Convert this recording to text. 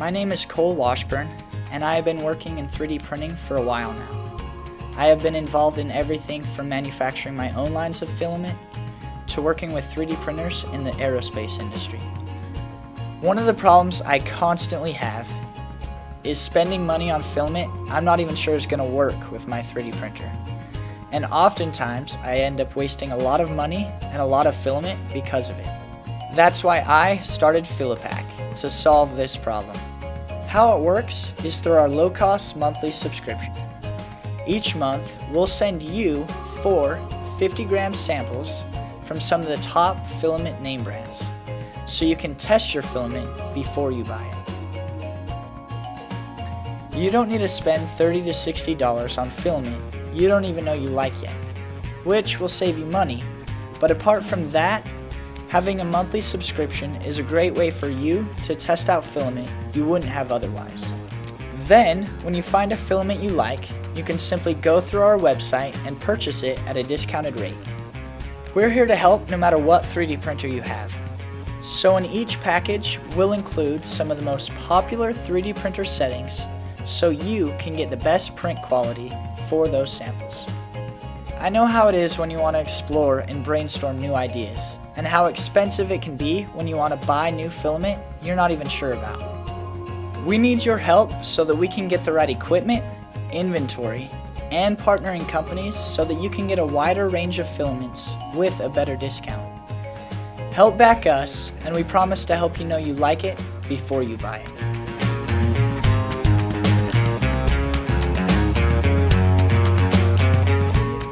My name is Cole Washburn, and I have been working in 3D printing for a while now. I have been involved in everything from manufacturing my own lines of filament to working with 3D printers in the aerospace industry. One of the problems I constantly have is spending money on filament I'm not even sure is going to work with my 3D printer. And oftentimes I end up wasting a lot of money and a lot of filament because of it. That's why I started Filapack to solve this problem. How it works is through our low-cost monthly subscription. Each month, we'll send you four 50 gram samples from some of the top filament name brands, so you can test your filament before you buy it. You don't need to spend 30 to $60 on filament you don't even know you like yet, which will save you money, but apart from that, Having a monthly subscription is a great way for you to test out filament you wouldn't have otherwise. Then, when you find a filament you like, you can simply go through our website and purchase it at a discounted rate. We're here to help no matter what 3D printer you have. So in each package, we'll include some of the most popular 3D printer settings so you can get the best print quality for those samples. I know how it is when you want to explore and brainstorm new ideas, and how expensive it can be when you want to buy new filament you're not even sure about. We need your help so that we can get the right equipment, inventory, and partnering companies so that you can get a wider range of filaments with a better discount. Help back us, and we promise to help you know you like it before you buy it.